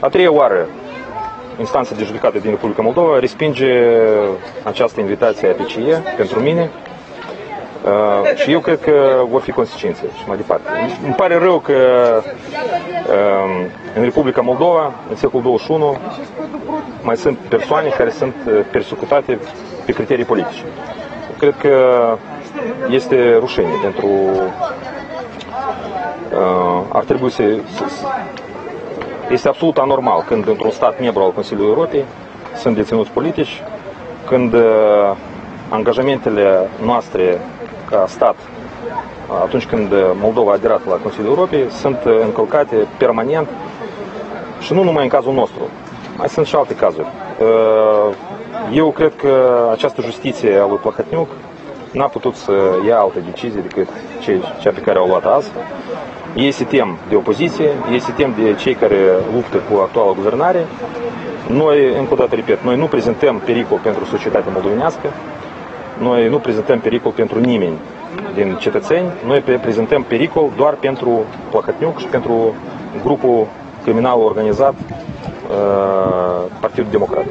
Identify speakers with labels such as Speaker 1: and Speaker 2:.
Speaker 1: A treia oară, instanța de judecată din Republica Moldova respinge această invitație a PCE pentru mine uh, și eu cred că vor fi consecințe și mai departe. Îmi pare rău că uh, în Republica Moldova, în secolul 21, mai sunt persoane care sunt persecutate pe criterii politice. Cred că este rușenie pentru uh, ar trebui să, să este absolut anormal când într-un stat membru al Consiliului Europei sunt deținuți politici, când uh, angajamentele noastre ca stat, atunci când Moldova a aderat la Consiliul Europei, sunt uh, încălcate permanent și nu numai în cazul nostru, mai sunt și alte cazuri. Uh, eu cred că această justiție a lui Plahotniuc n-a putut să ia alte decizii decât cea pe care au luat azi. Ei se tem de opoziție, ei se tem de cei care luptă cu actuala guvernare. Noi, încă o dată repet, noi nu prezentăm pericol pentru societatea moldovenească, noi nu prezentăm pericol pentru nimeni din cetățeni, noi prezentăm pericol doar pentru Plahotniuc și pentru grupul criminal organizat uh, Partidul Democrat.